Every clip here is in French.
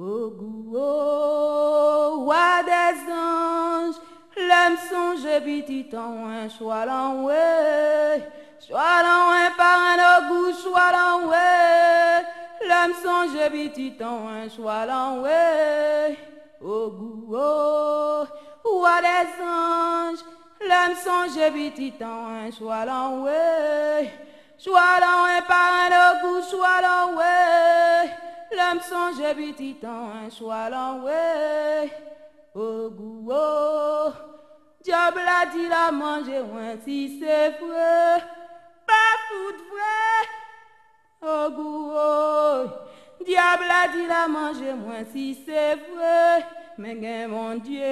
Au au roi des anges, l'âme songe petit en un choix l'enoué, choix l'enoué par un goût, choix l'enoué, l'âme songe petit en un choix l'enoué. Au goût, au roi des anges, l'âme songe petit en un choix l'enoué, choix l'enoué par un goût, choix. L'âme songe petit en un choix l'enoué. Au goût, oh, diable a dit la manger, moins si c'est vrai, pas fout vrai. Au goût, oh, diable a dit la manger, moins si c'est vrai. Mais gain mon Dieu,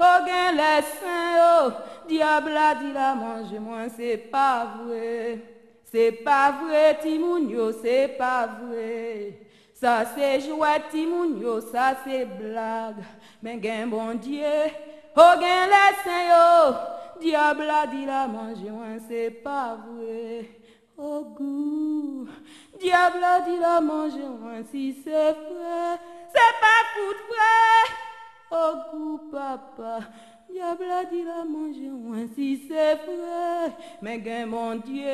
oh gain les saints, oh, diable a dit la manger, moins c'est pas vrai. C'est pas vrai, Timounio, c'est pas vrai. Ça c'est jouet, Timounio, ça c'est blague. Mais gain bon Dieu, oh les saints, oh, diable a dit la manger, moins c'est pas vrai. Oh goût, diable a dit la manger, moins si c'est vrai. C'est pas foutre vrai. Oh goût, papa, diable a dit la manger, moins si c'est vrai. Mais gain mon Dieu,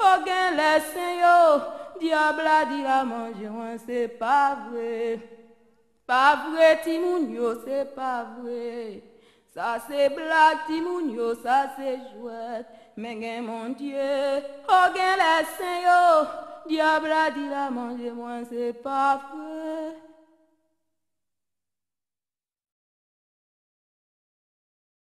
oh les saints, oh, diable a dit la manger, c'est pas vrai. Pas vrai, Timounio, c'est pas vrai. Ça c'est blague, Timounio, ça c'est chouette. Mais gain mon Dieu, oh gain les saints, oh, diable a dit la manger, moins c'est pas vrai.